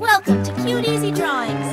Welcome to Cute Easy Drawings.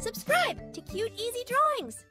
Subscribe to Cute Easy Drawings.